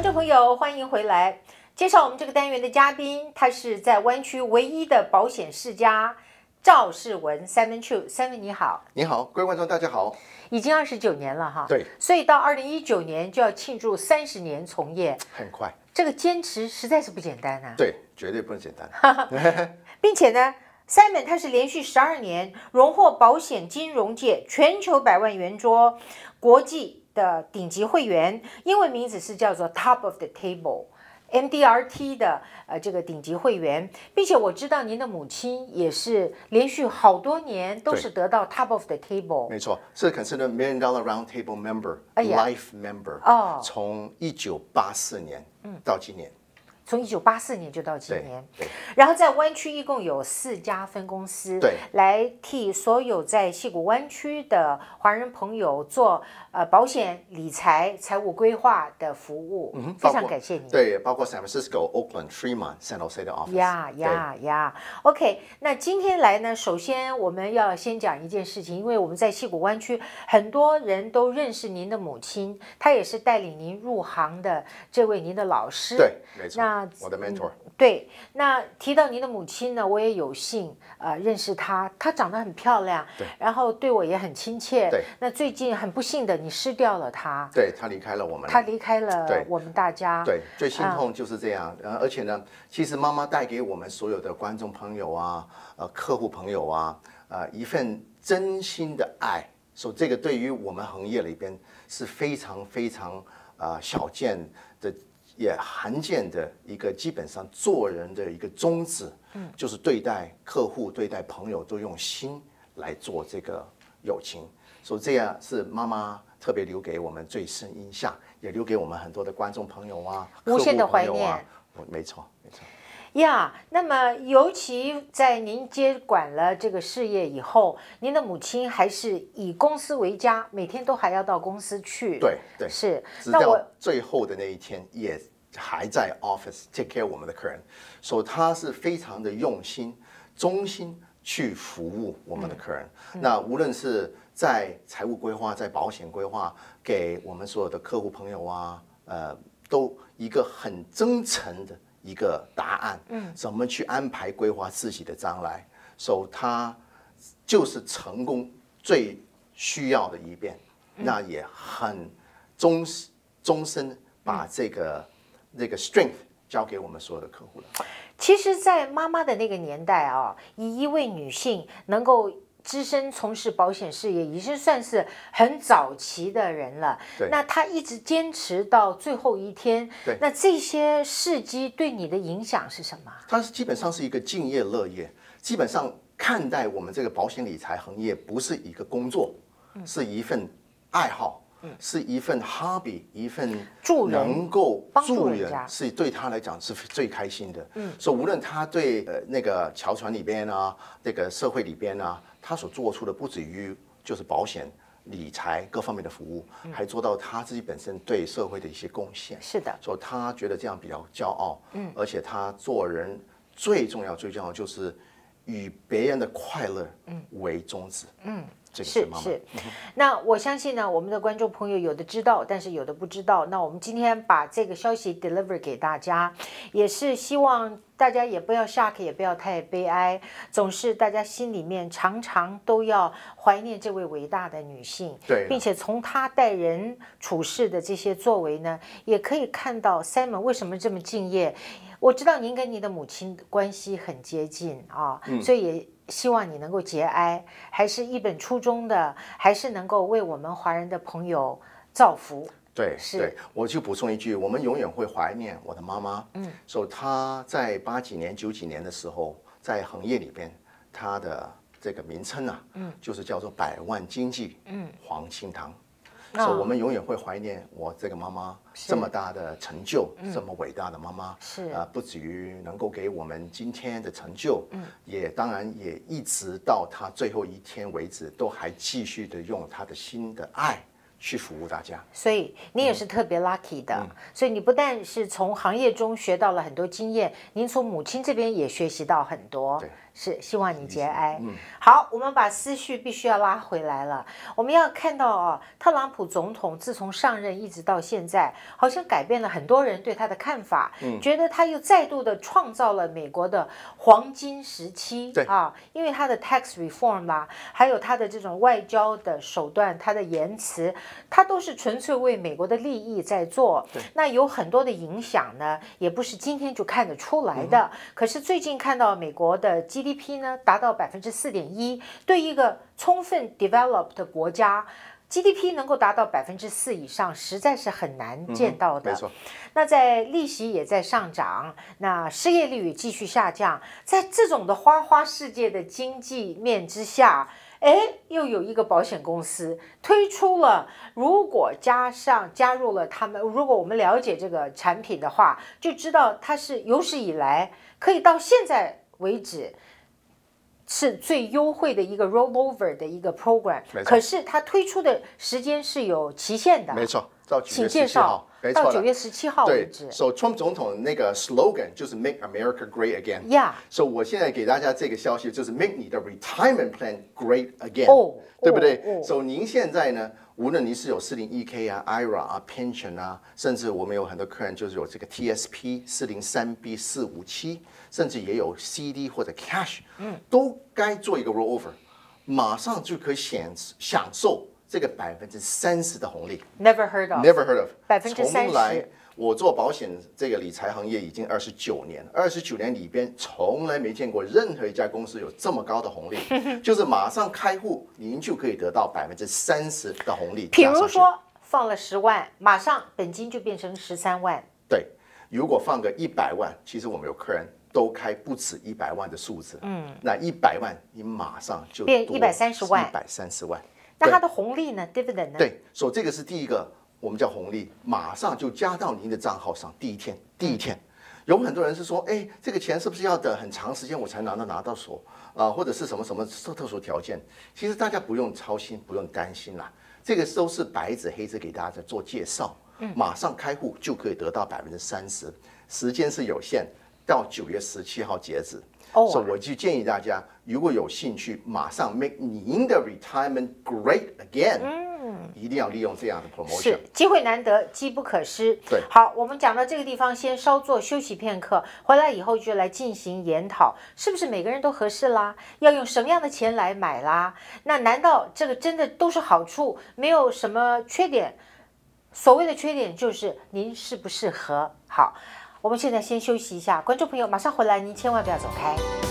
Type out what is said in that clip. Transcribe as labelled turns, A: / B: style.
A: 观众朋友，欢迎回来。介绍我们这个单元的嘉宾，他是在湾区唯一的保险世家赵世文 Simon Chu，Simon 你好，
B: 你好，各位观众大家好。
A: 已经二十九年了哈，
B: 对，
A: 所以到二零一九年就要庆祝三十年从业，
B: 很快，
A: 这个坚持实在是不简单啊。
B: 对，绝对不简单。
A: 并且呢，Simon 他是连续十二年荣获保险金融界全球百万圆桌国际的顶级会员，英文名字是叫做 Top of the Table。MDRT 的呃这个顶级会员，并且我知道您的母亲也是连续好多年都是得到 Top of the Table。
B: 没错，是 considered Million Dollar Round Table Member，Life Member。
A: 哦，
B: 从一九八四年到今年。
A: 从一九八四年就到今年，然后在湾区一共有四家分公司，
B: 对，
A: 来替所有在戏谷湾区的华人朋友做呃保险理财、财务规划的服务，嗯，非常感谢你。
B: 对，包括 San Francisco、Oakland、Fremont、San Jose 的 office。
A: 呀呀呀！OK，那今天来呢，首先我们要先讲一件事情，因为我们在戏谷湾区很多人都认识您的母亲，她也是带领您入行的这位您的老师。
B: 对，没错。
A: 那
B: 我的 mentor
A: 对，那提到您的母亲呢，我也有幸呃认识她，她长得很漂亮，
B: 对，
A: 然后对我也很亲切，
B: 对。
A: 那最近很不幸的，你失掉了她，
B: 对，她离开了我们，
A: 她离开了我们大家，
B: 对，最心痛就是这样。呃，而且呢，其实妈妈带给我们所有的观众朋友啊，呃，客户朋友啊，呃，一份真心的爱，所以这个对于我们行业里边是非常非常啊少见的。也罕见的一个，基本上做人的一个宗旨，嗯，就是对待客户、对待朋友都用心来做这个友情，所以这样是妈妈特别留给我们最深印象，也留给我们很多的观众朋友啊、
A: 无限的怀念。
B: 没错，没错。
A: 呀，那么尤其在您接管了这个事业以后，您的母亲还是以公司为家，每天都还要到公司去。
B: 对对，
A: 是。
B: 那我最后的那一天也还在 office take care 我们的客人，所以他是非常的用心、忠心去服务我们的客人。那无论是在财务规划、在保险规划，给我们所有的客户朋友啊，呃，都一个很真诚的。一个答案，嗯，怎么去安排规划自己的将来？所以他就是成功最需要的一遍，那也很终终身把这个那个 strength 交给我们所有的客户了。
A: 其实，在妈妈的那个年代啊，以一位女性能够。资深从事保险事业，已经算是很早期的人了。
B: 对，
A: 那她一直坚持到最后一天。
B: 对，
A: 那这些事迹对你的影响是什么？
B: 他是基本上是一个敬业乐业，基本上看待我们这个保险理财行业不是一个工作，是一份爱好，是一份 hobby，一份
A: 助人
B: 能够
A: 助人，
B: 是对他来讲是最开心的。嗯，所以无论他对呃那个桥船里边啊，那个社会里边啊。他所做出的不止于就是保险、理财各方面的服务，还做到他自己本身对社会的一些贡献。
A: 是的，
B: 所以他觉得这样比较骄傲。嗯，而且他做人最重要、最重要就是以别人的快乐为宗旨。嗯。
A: 是是，那我相信呢，我们的观众朋友有的知道，但是有的不知道。那我们今天把这个消息 deliver 给大家，也是希望大家也不要 shock，也不要太悲哀，总是大家心里面常常都要怀念这位伟大的女性，
B: 对，
A: 并且从她待人处事的这些作为呢，也可以看到 Simon 为什么这么敬业。我知道您跟您的母亲关系很接近啊，所以也。希望你能够节哀，还是一本初衷的，还是能够为我们华人的朋友造福。
B: 对，是。我就补充一句，我们永远会怀念我的妈妈。嗯，所以她在八几年、九几年的时候，在行业里边，她的这个名称啊，嗯，就是叫做百万经济，嗯，黄清堂。所以我们永远会怀念我这个妈妈这么大的成就，这么伟大的妈妈，
A: 是
B: 啊，不止于能够给我们今天的成就，嗯，也当然也一直到她最后一天为止，都还继续的用她的心的爱去服务大家。
A: 所以你也是特别 lucky 的，所以你不但是从行业中学到了很多经验，您从母亲这边也学习到很多。
B: 对。
A: 是，希望你节哀。嗯好，我们把思绪必须要拉回来了。我们要看到啊，特朗普总统自从上任一直到现在，好像改变了很多人对他的看法，觉得他又再度的创造了美国的黄金时期。
B: 对
A: 啊，因为他的 tax reform 啦，还有他的这种外交的手段，他的言辞，他都是纯粹为美国的利益在做。对那有很多的影响呢，也不是今天就看得出来的。可是最近看到美国的 GDP 呢，达到百分之四点一，对一个充分 developed 的国家。GDP 能够达到百分之四以上，实在是很难见到的。
B: 没错，
A: 那在利息也在上涨，那失业率也继续下降，在这种的花花世界的经济面之下，哎，又有一个保险公司推出了，如果加上加入了他们，如果我们了解这个产品的话，就知道它是有史以来可以到现在为止。是最优惠的一个 rollover 的一个 program，可是它推出的时间是有期限的，
B: 没错，到
A: 请介绍到九月十七号为
B: 对
A: 止。
B: ，So Trump 总统那个 slogan 就是 Make America Great Again。Yeah，So 我现在给大家这个消息，就是 Make 你的 retirement plan great again，
A: 哦
B: 对不对、
A: 哦哦
B: s o 您现在呢，无论你是有四零一 K 啊、IRA 啊、pension 啊，甚至我们有很多客人就是有这个 TSP 四零三 B 四五七，甚至也有 CD 或者 cash，嗯，都该做一个 rollover，马上就可以享享受这个百分之三十的红利。
A: Never heard of。
B: Never heard of，
A: 百分之三十
B: 从来我做保险这个理财行业已经二十九年，二十九年里边从来没见过任何一家公司有这么高的红利，就是马上开户您就可以得到百分之三十的红利。
A: 比如说放了十万，马上本金就变成十三万。
B: 对，如果放个一百万，其实我们有客人都开不止一百万的数字，嗯，那一百万你马上就
A: 变一百三十万
B: 一百三十万。
A: 那它的红利呢？dividend 呢？
B: 对，所以这个是第一个，我们叫红利，马上就加到您的账号上。第一天，第一天，有很多人是说，哎，这个钱是不是要等很长时间我才拿到拿到手啊、或者是什么什么特特殊条件？其实大家不用操心，不用担心啦，这个都是白纸黑字给大家做介绍，马上开户就可以得到百分之三十，时间是有限，到九月十七号截止。
A: 哦
B: 所以我就建议大家，如果有兴趣，马上 make 您的 retirement great again。嗯，一定要利用这样的 promotion
A: 是。机会难得，机不可失。
B: 对
A: 好，我们讲到这个地方，先稍作休息片刻，回来以后就来进行研讨，是不是每个人都合适啦？要用什么样的钱来买啦？那难道这个真的都是好处，没有什么缺点？所谓的缺点就是您适不适合。好，我们现在先休息一下，观众朋友马上回来，您千万不要走开。